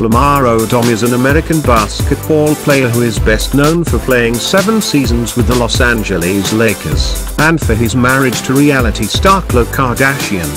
Lamar Odom is an American basketball player who is best known for playing seven seasons with the Los Angeles Lakers, and for his marriage to reality star Khloe Kardashian.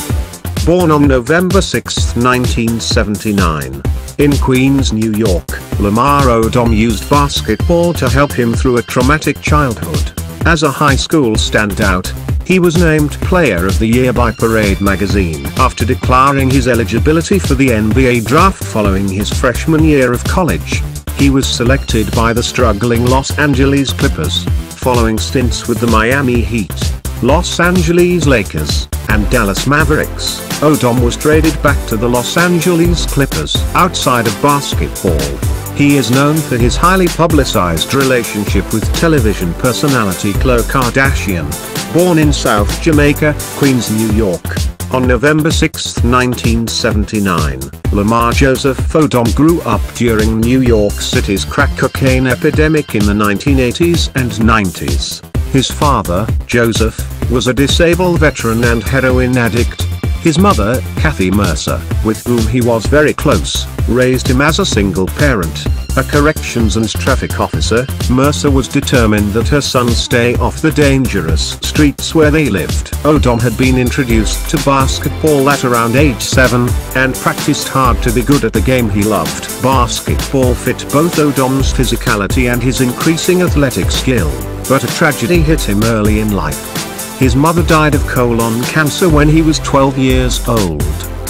Born on November 6, 1979, in Queens, New York, Lamar Odom used basketball to help him through a traumatic childhood. As a high school standout, he was named Player of the Year by Parade magazine after declaring his eligibility for the NBA draft following his freshman year of college. He was selected by the struggling Los Angeles Clippers, following stints with the Miami Heat, Los Angeles Lakers, and Dallas Mavericks. Odom was traded back to the Los Angeles Clippers outside of basketball. He is known for his highly publicized relationship with television personality Khloe Kardashian. Born in South Jamaica, Queens, New York, on November 6, 1979, Lamar Joseph Odom grew up during New York City's crack cocaine epidemic in the 1980s and 90s. His father, Joseph, was a disabled veteran and heroin addict. His mother, Kathy Mercer, with whom he was very close, raised him as a single parent. A corrections and traffic officer, Mercer was determined that her son stay off the dangerous streets where they lived. Odom had been introduced to basketball at around age 7, and practiced hard to be good at the game he loved. Basketball fit both Odom's physicality and his increasing athletic skill, but a tragedy hit him early in life. His mother died of colon cancer when he was 12 years old.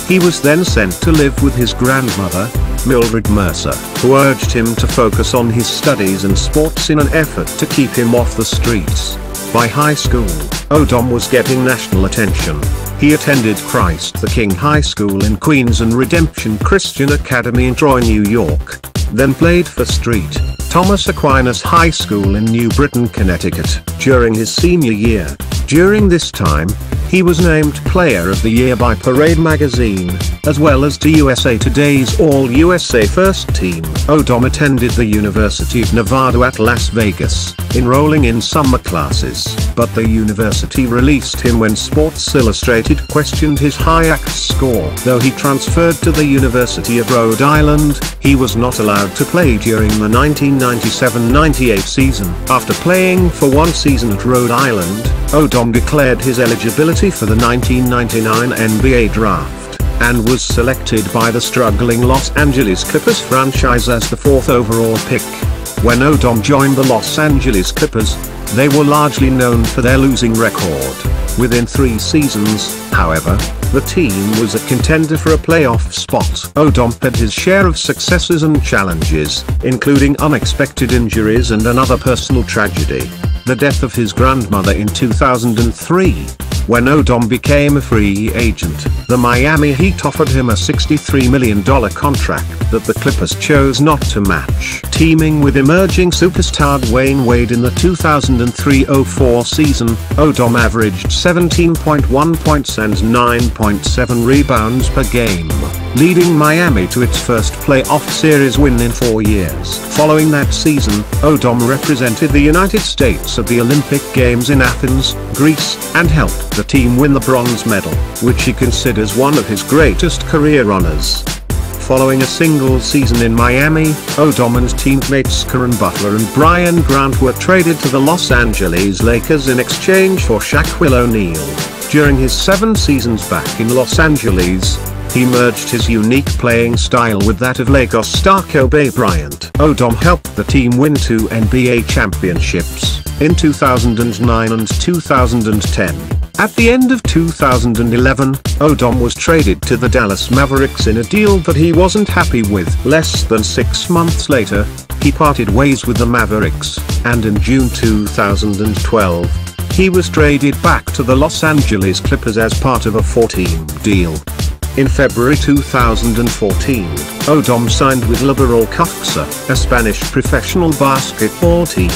He was then sent to live with his grandmother, Mildred Mercer, who urged him to focus on his studies and sports in an effort to keep him off the streets. By high school, Odom was getting national attention. He attended Christ the King High School in Queens and Redemption Christian Academy in Troy, New York. Then played for St. Thomas Aquinas High School in New Britain, Connecticut, during his senior year. During this time, he was named Player of the Year by Parade magazine, as well as to USA Today's All-USA First Team. Odom attended the University of Nevada at Las Vegas, enrolling in summer classes, but the university released him when Sports Illustrated questioned his high ACT score. Though he transferred to the University of Rhode Island, he was not allowed to play during the 1997-98 season. After playing for one season at Rhode Island, Odom declared his eligibility for the 1999 NBA Draft, and was selected by the struggling Los Angeles Clippers franchise as the fourth overall pick. When Odom joined the Los Angeles Clippers, they were largely known for their losing record. Within three seasons, however, the team was a contender for a playoff spot. Odom had his share of successes and challenges, including unexpected injuries and another personal tragedy the death of his grandmother in 2003. When Odom became a free agent, the Miami Heat offered him a $63 million contract that the Clippers chose not to match. Teaming with emerging superstar Dwyane Wade in the 2003-04 season, Odom averaged 17.1 points and 9.7 rebounds per game, leading Miami to its first playoff series win in four years. Following that season, Odom represented the United States at the Olympic Games in Athens, Greece, and helped the team win the bronze medal, which he considers one of his greatest career honors. Following a single season in Miami, Odom and teammates Caron Butler and Brian Grant were traded to the Los Angeles Lakers in exchange for Shaquille O'Neal. During his seven seasons back in Los Angeles, he merged his unique playing style with that of Lakers star Kobe Bryant. Odom helped the team win two NBA championships, in 2009 and 2010. At the end of 2011, Odom was traded to the Dallas Mavericks in a deal that he wasn't happy with. Less than six months later, he parted ways with the Mavericks, and in June 2012, he was traded back to the Los Angeles Clippers as part of a 14 deal. In February 2014, Odom signed with Laboral Kutxa, a Spanish professional basketball team.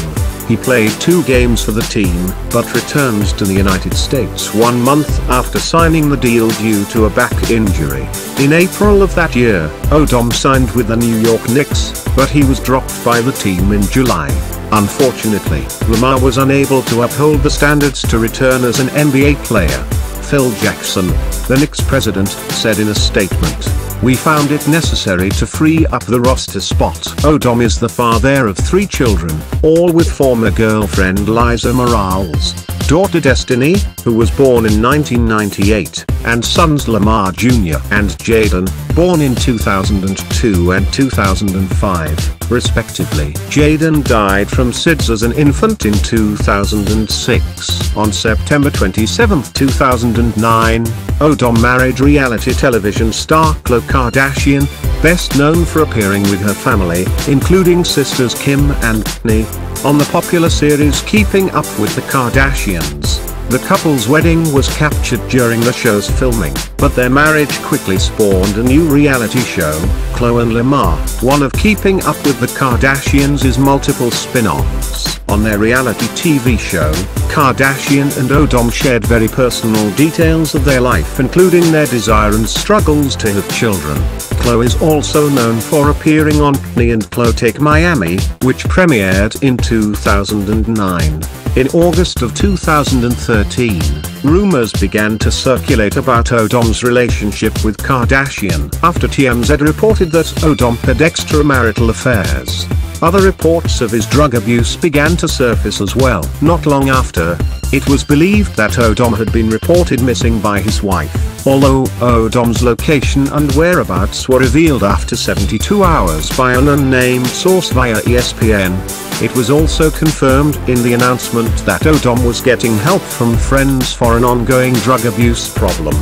He played two games for the team, but returned to the United States one month after signing the deal due to a back injury. In April of that year, Odom signed with the New York Knicks, but he was dropped by the team in July. Unfortunately, Lamar was unable to uphold the standards to return as an NBA player. Phil Jackson, the Knicks president, said in a statement, we found it necessary to free up the roster spot. Odom is the father of three children, all with former girlfriend Liza Morales daughter Destiny, who was born in 1998, and sons Lamar Jr. and Jaden, born in 2002 and 2005, respectively. Jaden died from SIDS as an infant in 2006. On September 27, 2009, Odom married reality television star Khloe Kardashian, best known for appearing with her family, including sisters Kim and Kourtney, on the popular series Keeping Up with the Kardashians. The couple's wedding was captured during the show's filming, but their marriage quickly spawned a new reality show, Khloe and Lamar. One of Keeping Up with the Kardashians' multiple spin-offs. On their reality TV show, Kardashian and Odom shared very personal details of their life including their desire and struggles to have children. Khloe is also known for appearing on Kourtney and Khloe Take Miami, which premiered in 2009. In August of 2013, rumors began to circulate about Odom's relationship with Kardashian after TMZ reported that Odom had extramarital affairs. Other reports of his drug abuse began to surface as well. Not long after, it was believed that Odom had been reported missing by his wife. Although Odom's location and whereabouts were revealed after 72 hours by an unnamed source via ESPN, it was also confirmed in the announcement that Odom was getting help from friends for an ongoing drug abuse problem.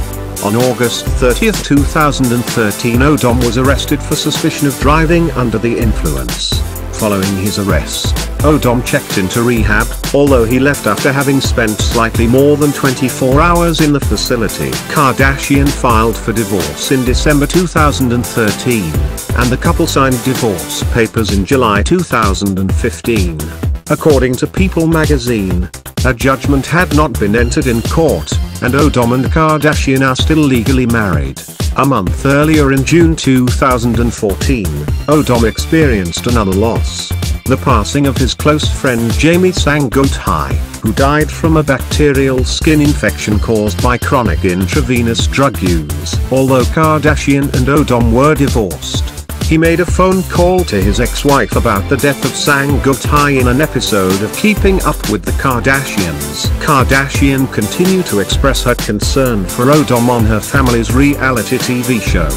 On August 30, 2013 Odom was arrested for suspicion of driving under the influence. Following his arrest, Odom checked into rehab, although he left after having spent slightly more than 24 hours in the facility. Kardashian filed for divorce in December 2013, and the couple signed divorce papers in July 2015. According to People magazine, a judgment had not been entered in court, and Odom and Kardashian are still legally married. A month earlier in June 2014, Odom experienced another loss. The passing of his close friend Jamie Sangouthai, who died from a bacterial skin infection caused by chronic intravenous drug use. Although Kardashian and Odom were divorced, he made a phone call to his ex-wife about the death of Sangouthai in an episode of Keeping Up with the Kardashians. Kardashian continued to express her concern for Odom on her family's reality TV show.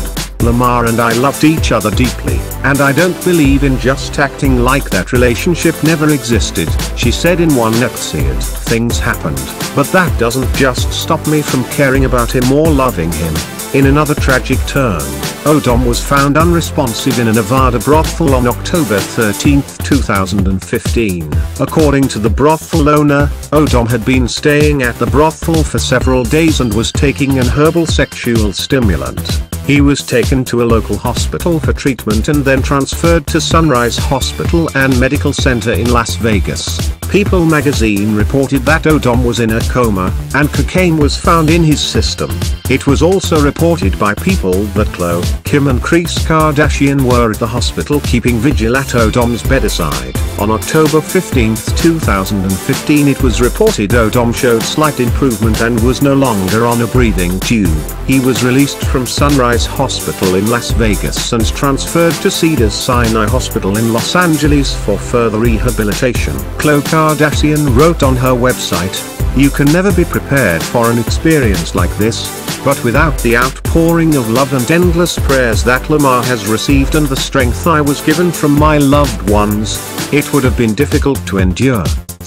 Lamar and I loved each other deeply, and I don't believe in just acting like that relationship never existed, she said in one episode. Things happened, but that doesn't just stop me from caring about him or loving him. In another tragic turn, Odom was found unresponsive in a Nevada brothel on October 13, 2015. According to the brothel owner, Odom had been staying at the brothel for several days and was taking an herbal sexual stimulant. He was taken to a local hospital for treatment and then transferred to Sunrise Hospital and Medical Center in Las Vegas. People magazine reported that Odom was in a coma, and cocaine was found in his system. It was also reported by People that Khloe, Kim and Kris Kardashian were at the hospital keeping vigil at Odom's bedside. On October 15, 2015 it was reported Odom showed slight improvement and was no longer on a breathing tube. He was released from Sunrise Hospital in Las Vegas and transferred to Cedars-Sinai Hospital in Los Angeles for further rehabilitation. Khloe Kardashian wrote on her website, You can never be prepared for an experience like this, but without the outpouring of love and endless prayers that Lamar has received and the strength I was given from my loved ones, it would have been difficult to endure.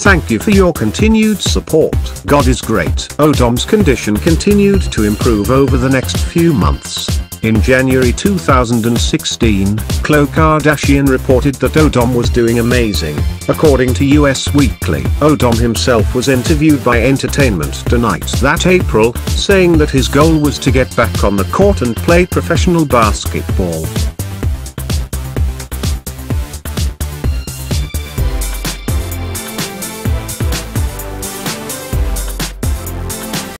Thank you for your continued support. God is great. Odom's condition continued to improve over the next few months. In January 2016, Khloe Kardashian reported that Odom was doing amazing. According to US Weekly, Odom himself was interviewed by Entertainment Tonight that April, saying that his goal was to get back on the court and play professional basketball.